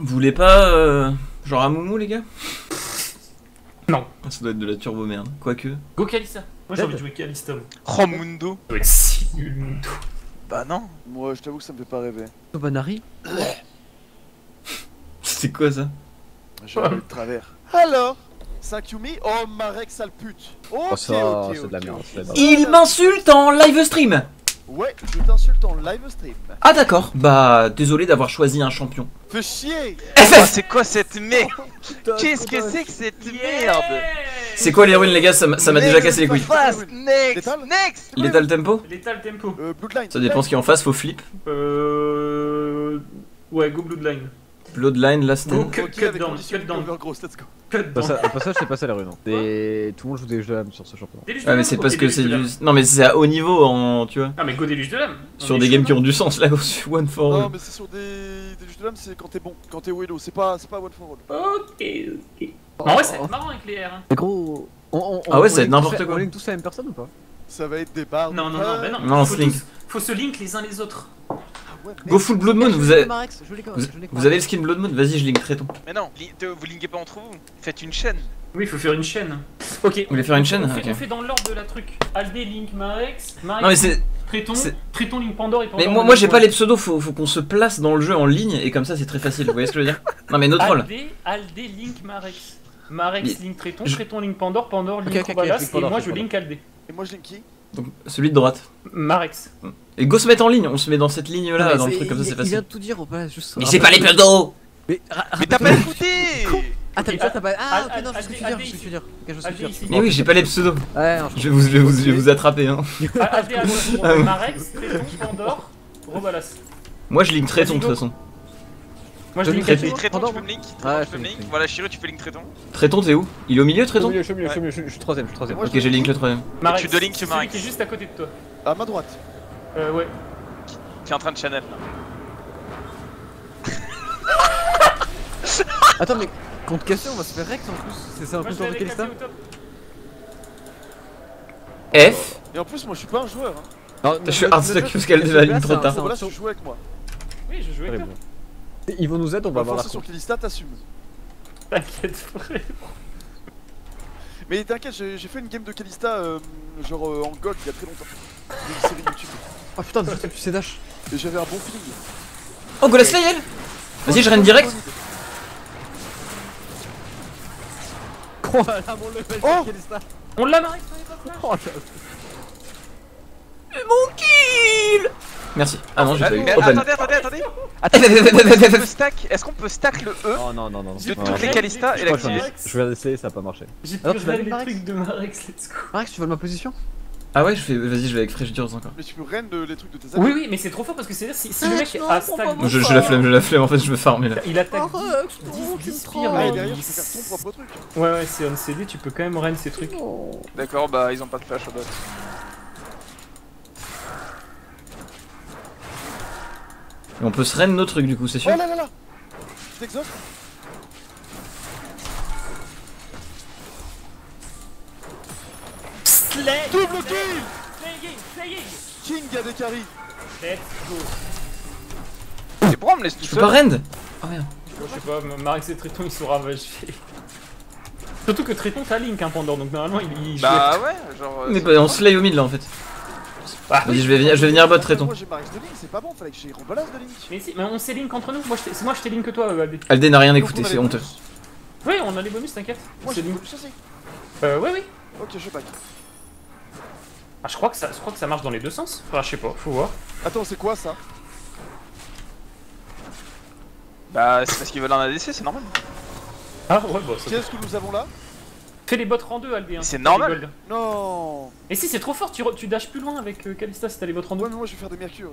Vous voulez pas. Euh, genre un moumou, les gars? Non. Ça doit être de la turbo merde. Quoique. Go Kalista. Moi j'ai envie de jouer Kalista. moi. Oh Mundo Ça doit être si nul. Bah non Moi, je t'avoue que ça me fait pas rêver. Banari C'est quoi ça? J'ai envie de travers. Alors? 5 Yumi Oh, Marek, sale pute Ok, Oh ça, ok, c'est de la ok, merde, ok. c'est de la merde. Il m'insulte en live stream Ouais, je t'insulte en live stream. Ah d'accord. Bah, désolé d'avoir choisi un champion. Fais chier Oh, C'est quoi cette merde Qu'est-ce que c'est que cette merde C'est quoi les runes, les gars Ça m'a déjà cassé les couilles. Fast Next Létal Next Lethal tempo Létal tempo. Euh, Bloodline. Ça dépend ce qu'il y a en face, faut flip. Euh. Ouais, go Bloodline. Bloodline, last stand. cut, cut down, cut down, cut Pas down. ça, pas ça, je sais pas ça les rues non. Et tout le monde joue des jeux de l'âme sur ce championnat. Déluge Ouais, mais lame c'est parce que déluge c'est du. lame. Non, mais c'est à haut niveau en. Tu vois. Ah, mais go déluge de lame. Sur On des games qui ont du sens là, one for Non, all. mais c'est sur des. Des jeux de l'âme, c'est quand t'es bon, quand t'es Willow, c'est pas, c'est pas one for all. Ok, ok. En vrai, être marrant avec les R. hein. Mais gros. On, on, Ah ouais, on ça va être link n'importe quoi. On link tous la même personne ou pas? Ça va être des barres. Non, non, non, bah non. Non, tous- faut se link les uns les autres. Go full Blood Moon, vous avez. Vous, avez le skin Blood Moon Vas-y, je link Tréton. Mais non, vous linkez pas entre vous, faites une chaîne Oui, il faut faire une chaîne. Ok. Vous voulez faire une chaîne on fait, on fait dans l'ordre de la truc. Aldé, Link, Marex, Marex, Non, mais c'est. Triton, c'est- Triton, Link, Pandore et Pandore. Mais moi, moi j'ai pas les pseudos, faut, faut qu'on se place dans le jeu en ligne et comme ça c'est très facile. Vous voyez ce que je veux dire Non, mais notre rôle. Aldé, Aldé, Link, Marex. Marex, Mais- Link, Triton, je- Triton, Link, Pandore, Pandore, Link, et Pandore, moi je Pandore. Link Aldé. Et moi, je link qui? Donc, celui de droite. Marex. Et go se mettre en ligne, on se met dans cette ligne là, dans le truc comme ça c'est il- Il vient facile. de tout dire, on va juste. Mais c'est pas les pseudos Mais, Mais t'as pas écouté Ah, t'as pas. Ah, ok, non, je sais ce que tu veux dire, je sais ce que tu veux dire. Mais oui, j'ai pas les pseudos. Ouais, non, je Je vais vous, je vais vous, je vais vous attraper hein. Ah. Marex, Triton, Pandore, Robalas. Moi je link Tréton de toute façon. Moi je Aldé. Et Tréton, tu peux me link je tu peux me fais link link. Voilà, Chiro, tu peux link Tréton Tréton t'es où? Il est au milieu Je suis au Tréton? milieu, je suis au milieu, je suis au milieu, je suis- je suis troisième, je suis troisième. Ok, j'ai link le troisième. Tu dois link celui Marex. qui est juste à côté de toi. À ma droite. Euh, ouais. Qui est en train de channel là. Attends, mais contre Cassio, on va se faire Rex en plus. C'est ça un peu je dans vais le avec Calista Aldé au top. F. Et en plus, moi, je suis pas un joueur. Hein. Non, Je suis notre- parce qu'elle va place, ligne trop un- tard. un tu joues avec moi. Oui, je joue avec toi. Ils vont nous aider, on va la forcer sur Kelista, t'assumes. T'inquiète, frère. Mais t'inquiète, j'ai fait une game de Kalista, euh, genre euh, en gold, il y a très longtemps. Une série YouTube. Oh putain, je sais dash. Et j'avais un bon feeling. Oh, Golas Layel Vas-y, je rentre direct. Oh là mon level Oh Calista. On l'a Marex, Oh là Mon kill Merci. Ah non, j'ai Ah, pas eu. Open. attendez, attendez, attendez Est-ce qu'on peut stack Est-ce qu'on peut stack le E Oh non, non, non. De non. toutes les Calista Je et la je viens d'essayer, ça a pas marché. J'ai vas les trucs de Marex, let's go. Marex, tu veux ma position? Ah ouais, je fais. Vas-y, je vais avec Fresh Durs encore. Mais tu peux rend les trucs de tes Oui, oui, mais c'est trop fort parce que c'est-à-dire si, si le mec non, a stack Je, je la flemme, je la flemme. En fait, je veux farmer là. il attaque Oh, 10, 10 tu spires, Ah, mais et derrière, il- tu peux faire ton propre truc. Ouais, ouais, c'est on CD, tu peux quand même run ces trucs. D'accord, bah ils ont pas de flash au bot. Et on peut se rend nos trucs du coup, c'est sûr. Oh là là là. Slay. Double kill. Slaying Slaying King a des carries Let's go. On me laisse tout Je peux pas rend Oh merde. Je sais pas, Marex et Triton ils sont ravagés. Surtout que Triton t'as Link hein, pendant, donc normalement il, il Bah ouais, genre. euh, Mais c'est- bah, on slay au mid là en fait. Ah, Vas-y, je vais venir, je vais venir bot. Moi j'ai de Link, c'est pas bon, fallait que j'ai de Link. Mais si, mais on s'est Link entre nous, moi je t'ai- c'est moi je t'ai Link que toi, euh, Aldé. Aldé n'a rien écouté, c'est honteux. Oui, on a les bonus, t'inquiète. Moi C'est j'ai Link. bonus aussi. Euh, ouais, oui. Ok, je back. Ah, je crois, que ça, je crois que ça marche dans les deux sens. Enfin, je sais pas, faut voir. Attends, c'est quoi ça? Bah c'est parce qu'ils veulent un ADC, c'est normal. Ah, ouais, bah ça. Qu'est-ce que nous avons là? Fais les bots rang 2, Aldé. Hein, C'est normal. les. Non Et si, c'est trop fort, tu, tu dashes plus loin avec euh, Kalista si t'as les bots rang 2. Ouais, mais moi je vais faire des mercures.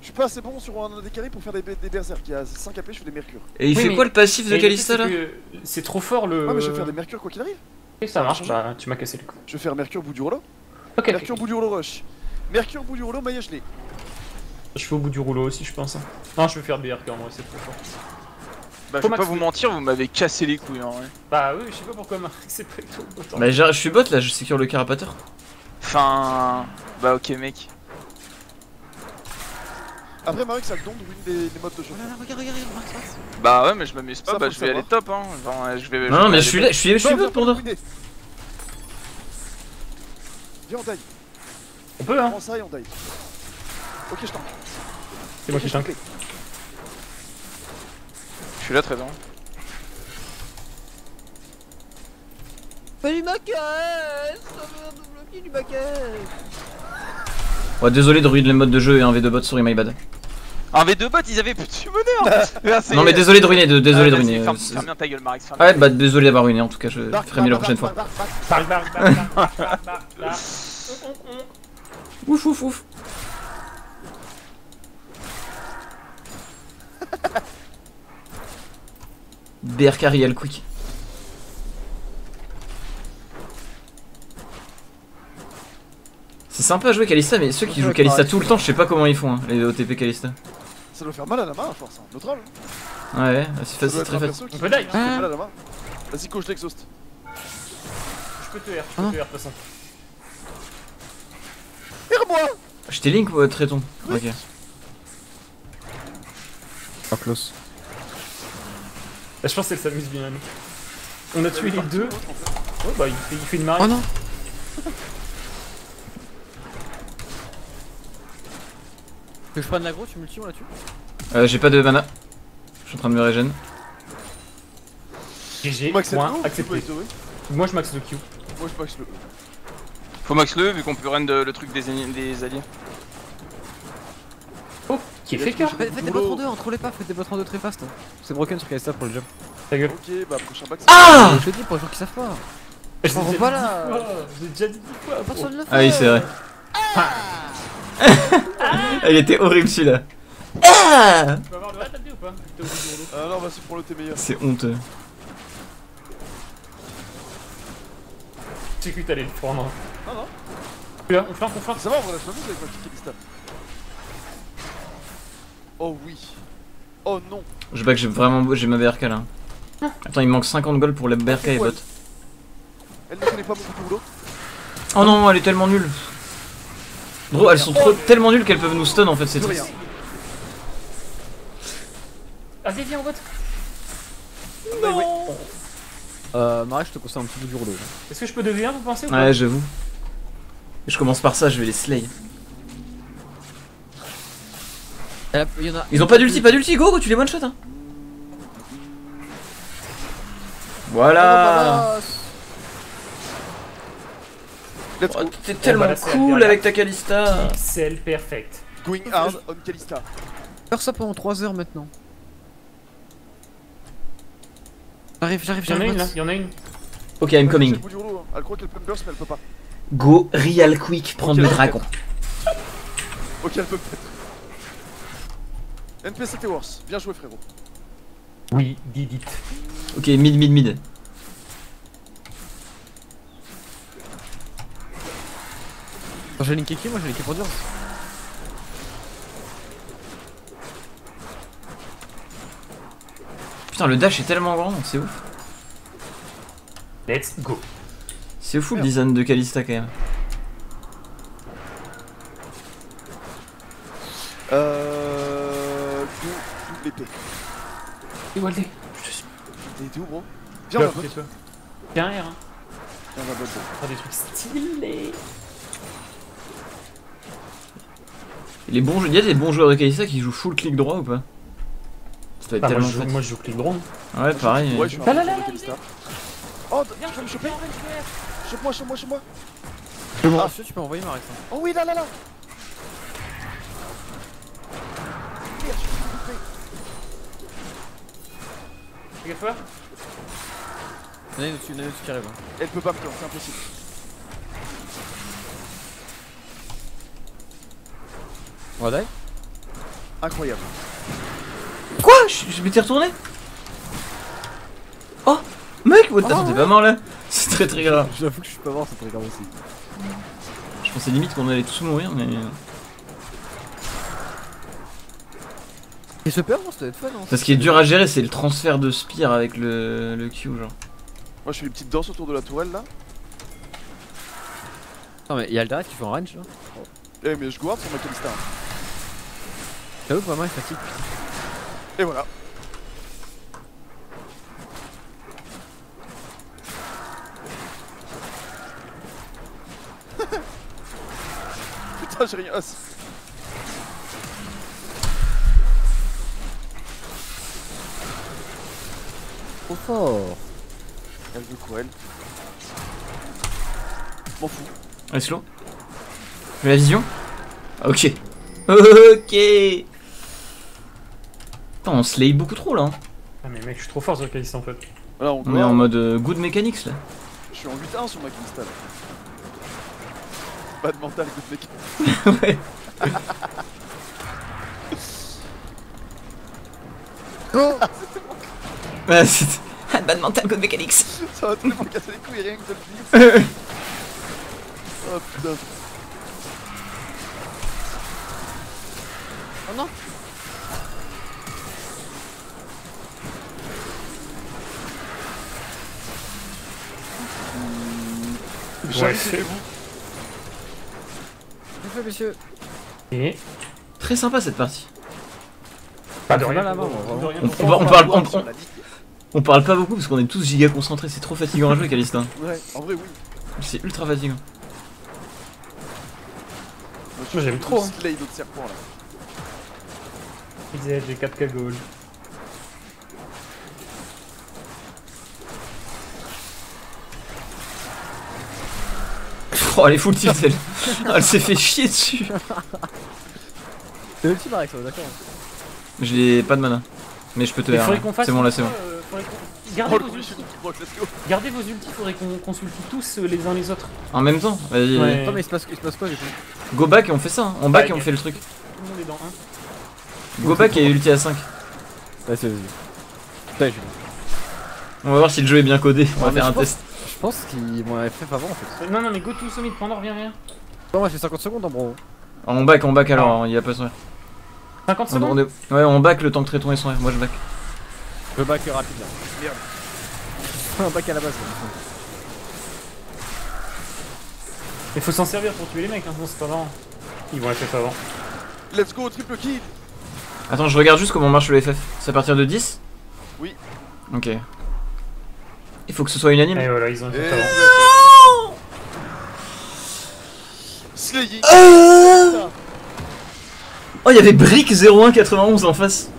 Je suis pas assez bon sur un des carrés pour faire des, des berserk. Il y a 5 AP, je fais des mercures. Et il Oui, fait mais- quoi le passif de le Kalista là c'est trop fort le. Ouais, mais je vais faire des mercures quoi qu'il arrive. Et ça marche, bah tu m'as cassé les couilles. Je vais faire mercure bout du rouleau. Ok. Mercure bout du rouleau rush. Mercure bout du rouleau maillage gelé. Je fais au bout du rouleau aussi, je pense. hein. Non, je vais faire BRK en vrai, c'est trop fort. Bah je Faut vais pas vous mentir, vous m'avez cassé les couilles en vrai. Bah oui, je sais pas pourquoi Marc c'est pas tout autant. Bah, je suis bot là, je sécure le carapateur. Enfin. Bah ok mec. Après, Marie, ça le don de win les, les modes de jeu. Oh là là, regarde, regarde, regarde, Max, Max. Bah ouais, mais je m'amuse pas, Ça, bah je vais le aller top hein. Enfin, je vais. Non, vais mais aller je suis là, je suis, je suis Viens, peu viens, pour winner. Viens, on die. On peut, hein Prends ça et on die. Ok, je tank. C'est moi qui tank. Je suis là, très bien. Fais du maquette Ça veut bloquer du maquette Ouais, désolé de ruiner le mode de jeu et un V2 bot, sorry my bad. Un V2 bot, ils avaient plus de summoner Merci. Non mais désolé de ruiner, de- désolé de Ah, ruiner. Ferme, euh, ferme bien ta gueule, Marix. ferme Ouais, bah désolé d'avoir ruiné en tout cas, je Dark, ferai mieux la prochaine fois. dark, dark, dark. Bark, bark, bark, bark, bark, bark, bark. On, on, on. Ouf ouf ouf. BRK Real Quick. C'est sympa à jouer Kalista, mais ceux qui jouent Kalista tout le temps, je sais pas comment ils font, hein, les OTP Kalista. Ça doit faire mal à la main à force, hein. Le troll. Ouais, c'est facile, très facile. On peut die, hein. fait mal à la main. Vas-y, coach l'exhaust. Je peux te R, je Hein peux te R de toute façon. Tire-moi Je t'ai link ou Tréton Ok. Pas close. Je pense qu'elle s'amuse bien. nous. On a tué les deux. Oh bah il fait, il fait une marée. Oh non Que je prenne l'aggro, tu me le tues, on la tue Euh, j'ai pas de mana. Je suis en train de me régène. GG, Max point le accepté. Moi je max le Q. Moi je max le E. Faut max le vu qu'on peut run de- le truc des alliés. Qui est fait Faites- des bots en deux, hein, trollez pas, faites des bots en deux très fast. C'est broken sur Kalista pour le jump. Ta gueule. Ok, bah prochain back. Ah Je te dis pour les gens qui savent pas. Je l'ai Oh, déjà voilà. dit dix fois, Je l'ai déjà dit dix fois. Personne ne le fait Ah oui, c'est vrai. Il était horrible celui-là. Ah Tu vas avoir le rat ou pas. Ah non, vas-y, prends le t'es meilleur. C'est honteux. J'ai cru que t'allais le prendre. Non, non. Là, on flanque, on flanque. Ça va, on reste pas avec ma petite. Oh oui. Oh non. Je que j'ai vraiment j'ai ma BRK là. Attends, il me manque 50 gold pour la BRK et bot. Elle ne connaît pas beaucoup de boulot. Oh non, elle est tellement nulle. Bro, elles sont trop, tellement nulles qu'elles peuvent nous stun en fait, c'est triste. Vas-y, viens en bot. Oui. Euh, Marie, je te conseille un petit bout du rouleau. Est-ce que je peux 2v1 vous pensez ou pas? Ouais, j'avoue. Je commence par ça, je vais les slay. Elle a- Il y en a. Ils ont pas d'ulti, pas d'ulti, go, go, tu les one shot hein. Voilà. Oh. T'es tellement bah là, c'est cool derrière. avec ta Kalista. Pixel perfect. Going hard on Kalista. Faire ça pendant 3 heures maintenant. J'arrive, j'arrive, Y'en a j'arrive. une là, y'en a une. Ok, I'm coming. le bout du rouleau. Elle croit qu'elle peut me burst, mais elle peut pas. Go, real quick, prendre le dragon. Ok, elle peut peut-être. NPC t'es worse. Bien joué, frérot. Oui, did it. Ok, mid, mid, mid. J'ai linké qui Moi j'ai linké pour dire. Putain, le dash est tellement grand, c'est ouf. Let's go. C'est fou le design de Kalista quand même. Euh. Double épée. Et Waldé. T'es où, gros Viens, on va. Viens, R, hein. Viens, on va bot. Faire des trucs stylés. Les bons jeux, il y a des bons joueurs de Kalista qui jouent full clic droit ou pas? Ça doit être Ah, moi, tellement je joue, fat. moi je joue clic drone. Ouais, pareil. Ouais, je suis Ah un là là là. Oh, tu vas me choper Chope-moi, chope-moi, chope-moi Ah, tu peux envoyer Marie. ça. Oh oui, là, là, là Merde, je suis coupé. Fais gaffe, toi. Il y en a une au-dessus, il y en a une au-dessus qui arrive. hein. Elle peut pas me tuer, c'est impossible. On va die? Incroyable. Quoi? Je je m'étais retourné? Oh Mec, what Attends, t'es pas mort là C'est très très grave. J'avoue que je suis pas mort, c'est très grave aussi. Je pensais limite qu'on allait tous mourir, mais. Et ce peur, ça doit être fun. Hein. Ce qui est dur à gérer, c'est le transfert de spire avec le, le Q, genre. Moi, je fais une petite danse autour de la tourelle là. Non, mais il y a le qui fait un range là. Eh, mais je guard sur ma Kalista. hein. J'avoue que vraiment il fatigue. Et voilà. Putain, j'ai rien. Trop fort. Elle veut. M'en fous. Allez, slow. J'ai la vision Ok. Ok Putain, on slay beaucoup trop là. hein. Ah mais mec, je suis trop fort sur Calista en fait. Voilà, on On est en mode euh, good mechanics là. Je suis en 8-1 sur ma Calista là. Pas de mental, good mec. ouais. Go Ouais, c'est. Ah, bad mental good mechanics. Ça va tellement casser les couilles rien que de le dire. Oh putain. Oh non J'arrive c'est- vous. Bien fait monsieur. Et. Très sympa cette partie. Pas de On a rien. On, on va- on parle, on, parle pas beaucoup parce qu'on est tous giga concentrés, c'est trop fatigant à jouer Calista. Ouais, en vrai, oui. C'est ultra fatigant. Moi, j'aime trop, hein. Slay d'autres serpents là. J'ai 4 cagoules. Oh, elle est full tilt elle. Ah, elle s'est fait chier dessus. C'est ultime avec toi, d'accord. Je l'ai pas de mana. Mais je peux te faire. C'est bon là, c'est bon. Faudrait qu'on- Oh Gardez vos ultis. Gardez vos faudrait qu'on consulte tous euh, les uns les autres. En même temps, vas-y. Ouais. Mais il se passe, il se passe quoi du coup Go back et on fait ça. hein. On back Ouais, et on fait le truc. Tout le monde est dans un. Go back et ulti à 5. Ouais c'est vas-y. On va voir si le jeu est bien codé. On va faire un je pense- test. Je pense qu'ils m'ont fait avant en fait. Euh, Non, non, mais go to summit, Pandore, viens, viens. Non moi j'ai 50 secondes en bro. On back, on back alors, hein, il y a pas son R. 50 On, secondes. on est- Ouais, on back le temps que Tréton et son. Moi je back. Je back rapide là. Merde. Un back à la base. Il faut s'en servir pour tuer les mecs, hein, sinon c'est pas marrant. Ils vont FF avant. Let's go, triple kill. Attends, je regarde juste comment marche le FF. C'est à partir de 10 Oui. Ok. Il faut que ce soit unanime. Et voilà, ils ont avant. Slaying. Oh, il y avait Brick 0191 en face.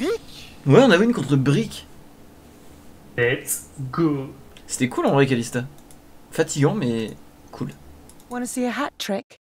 Brick. Ouais, on avait une contre Brick. Let's go. C'était cool en vrai, Calista. Fatigant, mais cool. Want to see a hat trick?